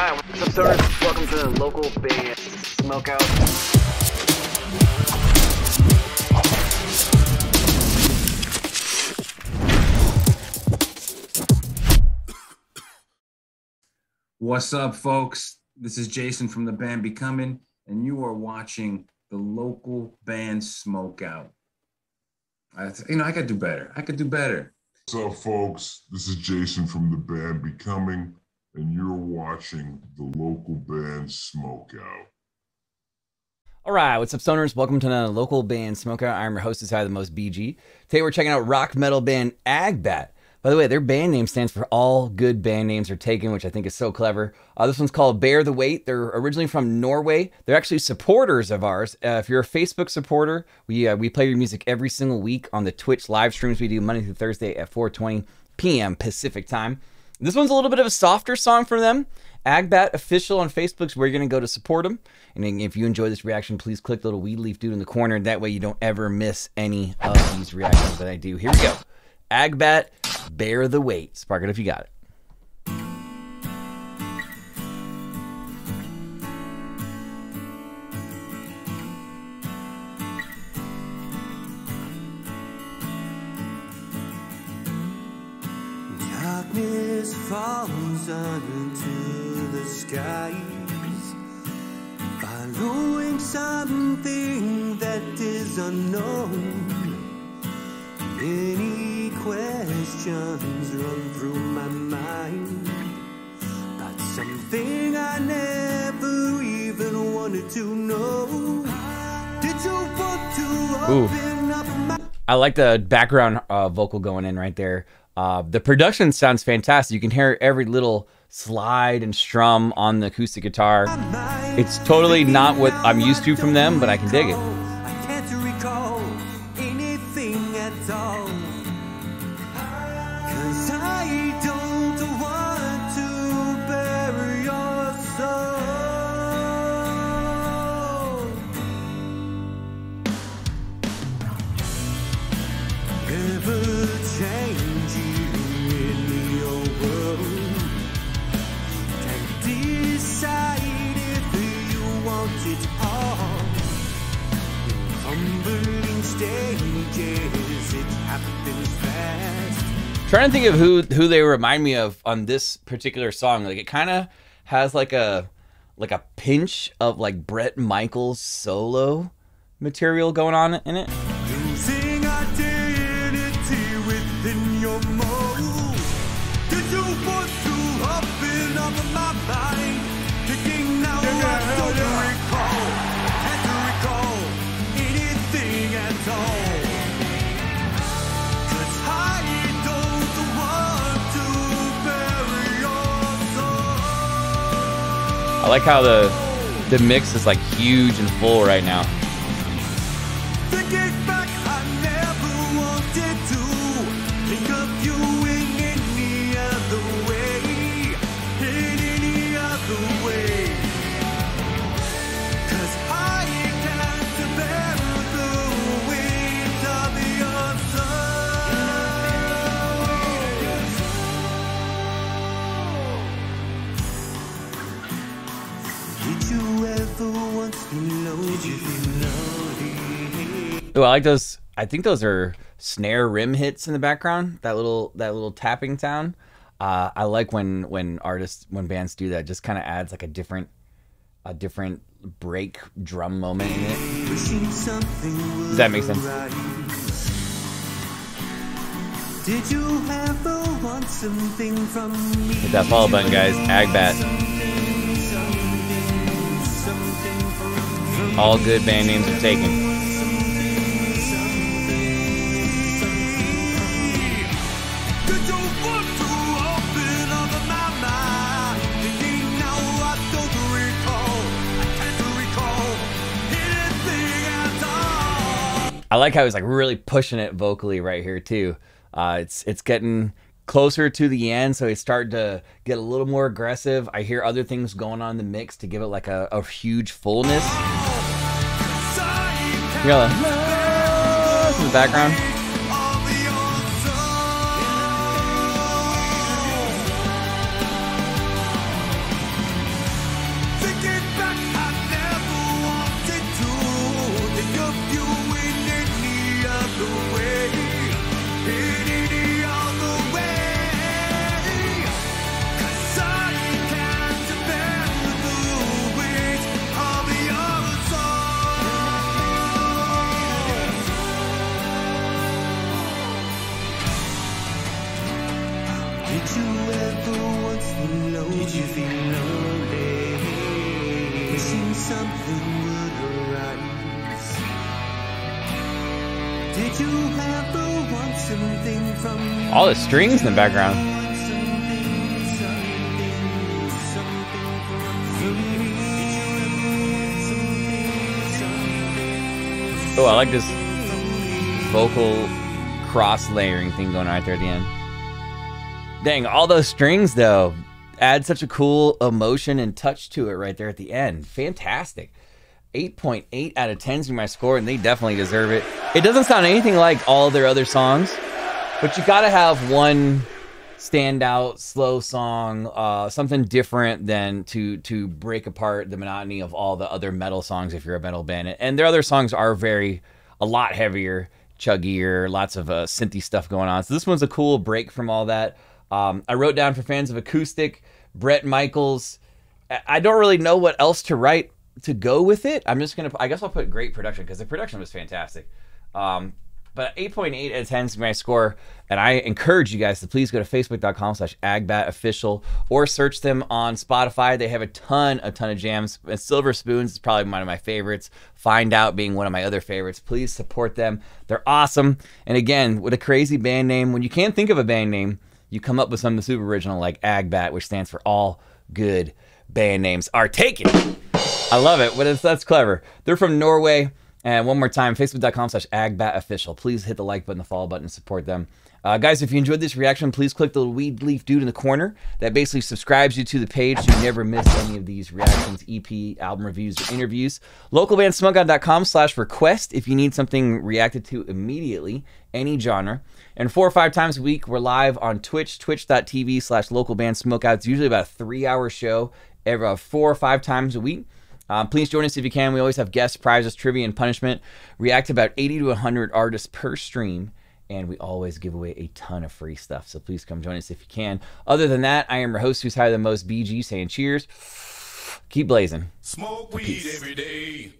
Hi, what's up, stoners? Welcome to the local band Smokeout. What's up, folks? This is Jason from the band Becoming, and you are watching the local band Smokeout. I, you know, I could do better. I could do better. What's up, folks? This is Jason from the band Becoming, and you're watching the local band Smokeout. All right, what's up, stoners? Welcome to another local band Smokeout. I'm your host, Desire the Most BG. Today we're checking out rock metal band Agbat. By the way, their band name stands for All Good Band Names Are Taken, which I think is so clever. Uh, this one's called Bear the Weight. They're originally from Norway. They're actually supporters of ours. Uh, if you're a Facebook supporter, we uh, we play your music every single week on the Twitch live streams we do Monday through Thursday at 4:20 p.m. Pacific time. This one's a little bit of a softer song for them. Agbat official on Facebook's where you're gonna go to support him. And if you enjoy this reaction, please click the little weed leaf dude in the corner. That way you don't ever miss any of these reactions that I do. Here we go. Agbat, bear the weight. Spark it if you got it. Darkness falls the skies, following something that is unknown. Many questions run through my mind about something I never even wanted to know. Did you want to Ooh. open up my I like the background uh, vocal going in right there. Uh, the production sounds fantastic. You can hear every little slide and strum on the acoustic guitar. It's totally not what I'm used to from them, but I can dig it. Stages, it happens fast. Trying to think of who who they remind me of on this particular song. Like it kind of has like a like a pinch of like Bret Michaels solo material going on in it. I like how the the mix is like huge and full right now. You ever once be loaded, loaded? Oh, I like those. I think those are snare rim hits in the background. That little that little tapping sound. Uh, I like when when artists when bands do that. Just kind of adds like a different a different break drum moment in it. Does that make sense? Did you ever want something from me? Hit that follow button, guys. Agbat. All good band names are taken. Did you want to open up my mind? Thinking now I don't recall. I can't recall anything at all. I like how he's like really pushing it vocally right here too. Uh, it's it's getting closer to the end, so it's starting to get a little more aggressive. I hear other things going on in the mix to give it like a, a huge fullness. You got the in the background. Something would arise. Did you ever want something from? All the strings in the background. Oh, I like this vocal cross layering thing going on right there at the end. Dang, all those strings though add such a cool emotion and touch to it right there at the end. Fantastic. 8.8 out of 10 is my score, and they definitely deserve it. It doesn't sound anything like all their other songs, but you gotta have one standout slow song, uh, something different than to to break apart the monotony of all the other metal songs if you're a metal band. And their other songs are very a lot heavier, chuggier, lots of uh, synthy stuff going on. So this one's a cool break from all that. Um, I wrote down for fans of acoustic, Bret Michaels. I- don't really know what else to write to go with it. I'm just gonna. I guess I'll put great production because the production was fantastic. Um, but 8.8 out of 10 is my score, and I encourage you guys to please go to facebook.com slash agbatofficial or search them on Spotify. They have a ton, a ton of jams. And Silver Spoons is probably one of my favorites. Find Out being one of my other favorites. Please support them. They're awesome. And again, with a crazy band name, when you can't think of a band name, you come up with something super original like Agbat, which stands for All Good Band Names Are Taken. I love it. But that's clever. They're from Norway. And one more time, facebook.com slash agbatofficial. Please hit the like button, the follow button, support them. Uh, guys, if you enjoyed this reaction, please click the weed leaf dude in the corner. That basically subscribes you to the page so you never miss any of these reactions, EP, album reviews, or interviews. Localbandsmokeout.com slash request if you need something reacted to immediately, any genre. And four or five times a week, we're live on Twitch, twitch.tv slash localbandsmokeout. It's usually about a three-hour show every uh, four or five times a week. Um, please join us if you can. We always have guests, prizes, trivia, and punishment. React to about 80 to 100 artists per stream, and we always give away a ton of free stuff. So please come join us if you can. Other than that, I am your host who's higher than most, BG, saying cheers. Keep blazing. Smoke weed every day.